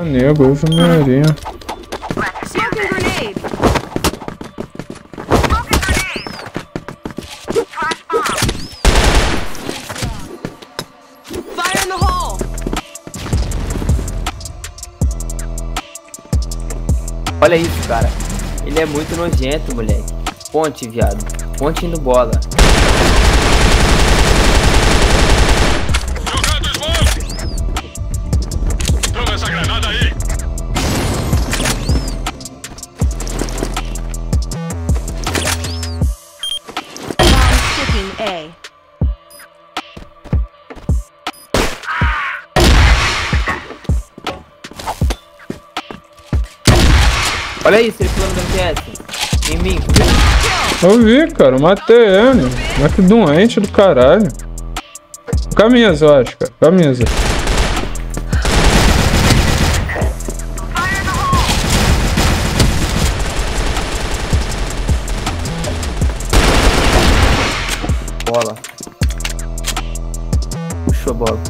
Ah, nego, eu Maria. Smoking grenade. Fire in the hole. Olha isso, cara. Ele é muito nojento, moleque. Ponte, viado. Ponte indo bola. Olha isso, ele pulando dando PS. Em mim. Eu vi, cara, eu matei ele. Mas que doente do caralho. Camisa, eu acho, cara. Camisa. Bola. Puxou a bola.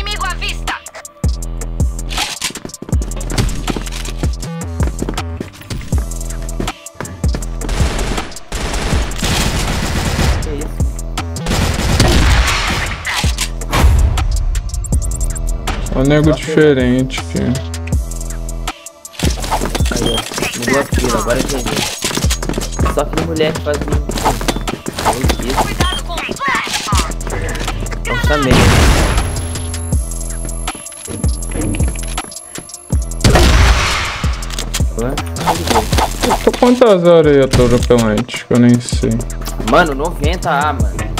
Só nego diferente aqui. Aí, ó. Mudou a fila, agora entendi. Só que moleque faz um. Cuidado com o. Nossa, meio. Ué? Tô quantas horas aí a tua repelente? Que eu nem sei. Mano, 90A, mano.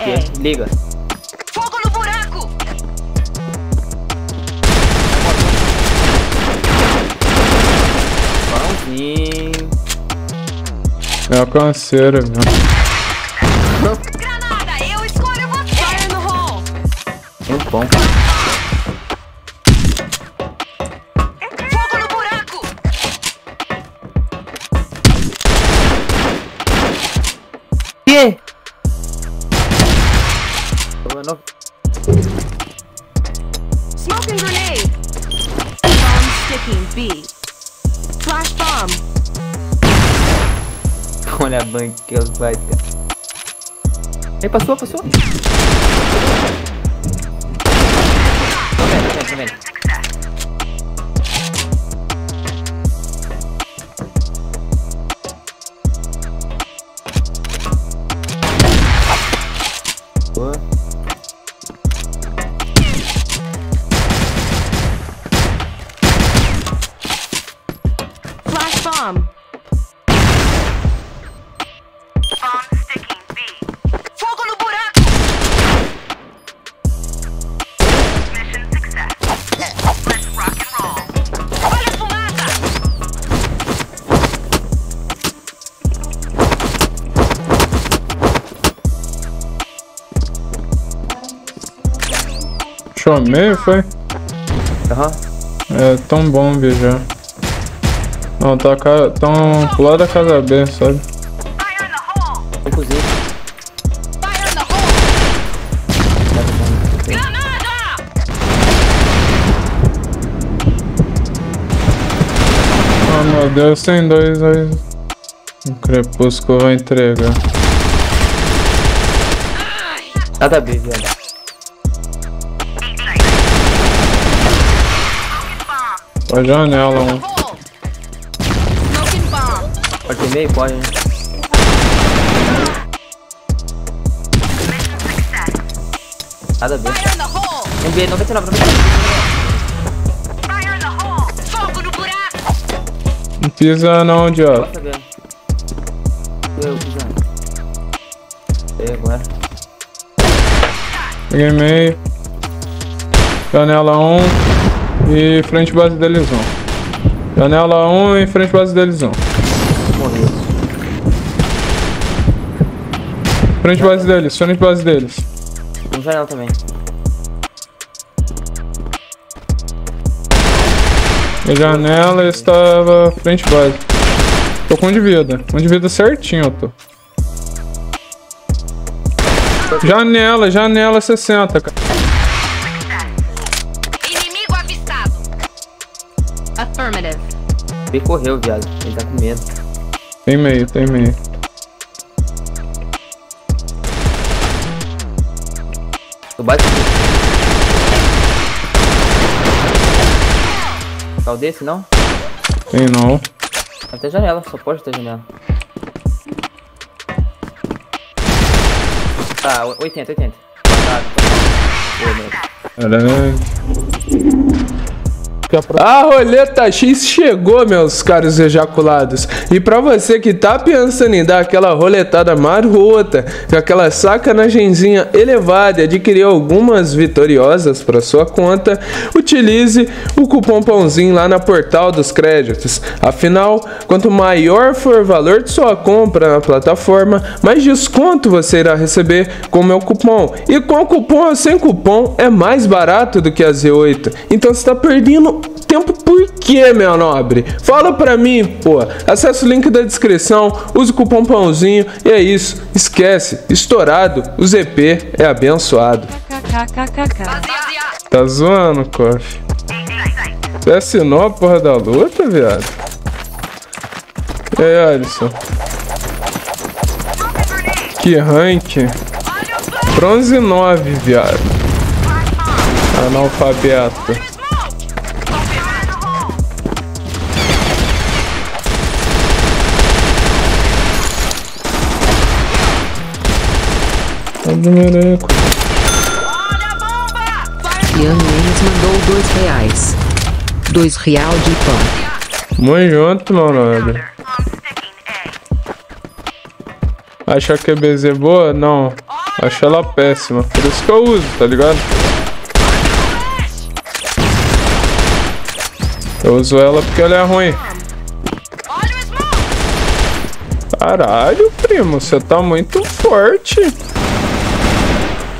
Bomb sticking PT, A. liga. Fogo no buraco. Pãozinho. É a canseira, viu? Granada, eu escolho você. Fire the hole. Tem um pão. Fogo no buraco. Que? Smoking grenade. Bomb sticking B. Flash bomb. Olha a banca que eu vai, cara. Ei, passou, passou. Tô vendo, tô vendo, tô vendo. Chamei, foi? Aham. É tão bom viajar. Não, tá ca... tão pro lado da casa B, sabe? Tem cozinha. Fire in the hole. Granada. Ah, meu Deus, tem dois aí. O Crepúsculo vai entregar. Nada a ver, viado. A janela, um. Smoking bomb. Pode meio? Pode, né? Nada a ver. Um B, 99, 99. Fire in the hole. Fogo no buraco. Não pisa não, ver. Eu, pisando. Sei agora. Peguei meio. Janela 1 e frente base deles 1. Janela 1 e frente base deles 1. Morreu. Frente base deles, frente base deles. Um janela também. A janela estava frente base. Tô com um de vida. Um de vida certinho, eu tô. Janela, janela 60, cara. Affirmative. Ele correu, viado. Ele tá com medo. Tem meio, tem meio. Eu bate. Qual desse, não? Tem não. Vai ter janela, só pode ter janela. Tá, o- 80, 80. Tá, Boa, A roleta X chegou, meus caros ejaculados. E pra você que tá pensando em dar aquela roletada marota, com aquela sacanagemzinha elevada e adquirir algumas vitoriosas pra sua conta, utilize o cupom pãozinho lá na portal dos créditos. Afinal, quanto maior for o valor de sua compra na plataforma, mais desconto você irá receber com o meu cupom. E com cupom ou sem cupom é mais barato do que a Z8. Então você tá perdendo tempo por quê, meu nobre? Fala pra mim, pô. Acesse o link da descrição, use o cupom pãozinho e é isso. Esquece, estourado, o ZP é abençoado. Tá zoando, Koff. Você assinou a porra da luta, viado? E aí, Alisson? Que rank? Bronze 9, viado. Analfabeto. Tá do mereco. Ian Mendes mandou dois reais. Dois real de pão. Muito junto, nobre. Acha que a BZ é boa? Não. Acho ela péssima. Por isso que eu uso, tá ligado? Eu uso ela porque ela é ruim. Caralho, primo, você tá muito forte.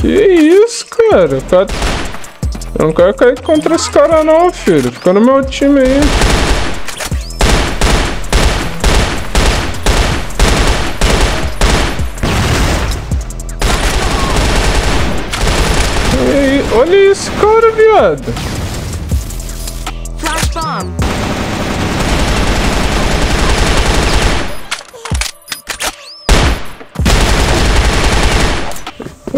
Que isso, cara? Cara- Eu não quero cair contra esse cara não, filho. Fica no meu time aí. Olha isso, cara, viado.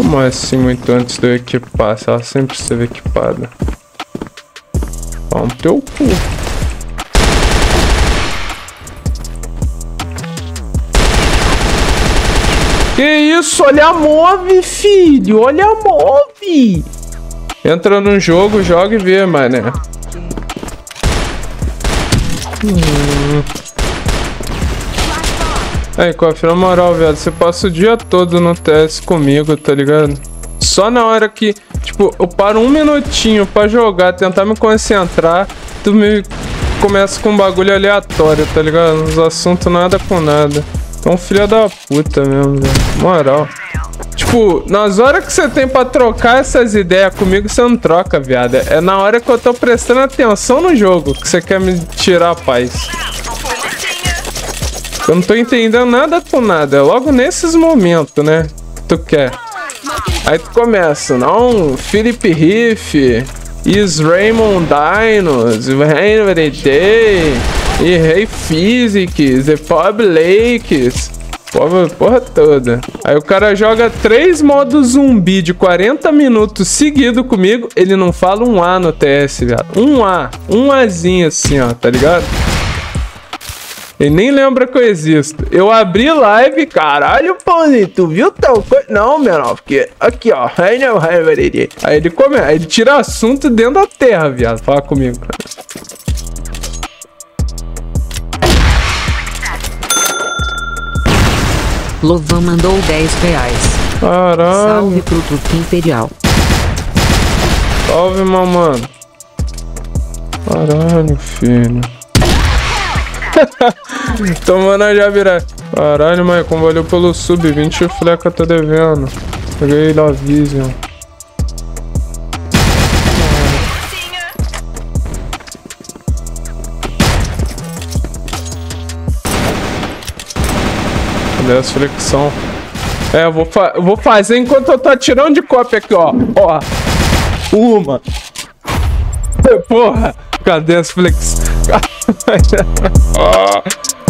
Como assim, muito antes de eu equipar? Se ela sempre esteve equipada. Pau no teu cu. Que isso? Olha a move, filho! Olha a move! Entra no jogo, joga e vê, mané. Aí, Coff, na moral, velho, você passa o dia todo no TS comigo, tá ligado? Só na hora que, tipo, eu paro um minutinho pra jogar, tentar me concentrar, tu me começa com um bagulho aleatório, tá ligado? Os assuntos nada com nada. Então, filha da puta mesmo, velho. Moral. Tipo, nas horas que você tem pra trocar essas ideias comigo, você não troca, viado. É na hora que eu tô prestando atenção no jogo que você quer me tirar a paz. Eu não tô entendendo nada com nada. É logo nesses momentos, né? que Tu quer. Aí tu começa, não, Philip Riff, Is Raymond Dinos, Henry Day, e Ray Physics, e Bob Lakes. Porra, porra toda. Aí o cara joga três modos zumbi de 40 minutos seguido comigo. Ele não fala um A no TS, viado. Um A. Um Azinho assim, ó, tá ligado? Ele nem lembra que eu existo. Eu abri live, caralho, pãozinho. tu viu tal coisa? Não, meu não. porque aqui, ó. É aí ele come, aí ele tira assunto dentro da terra, viado. Fala comigo. Lovan mandou 10 reais. Caralho. Salve pro Tupi Imperial. Salve, mamãe. Caralho, filho. Tomando a Jabira. Caralho, Maicon, valeu pelo sub. 20 fleca tá devendo. Peguei da Vision. Cadê as flexão? É, eu vou, fa vou fazer enquanto eu tô atirando de cópia aqui, ó. Ó. Uma. Porra. Cadê as flex? Ó.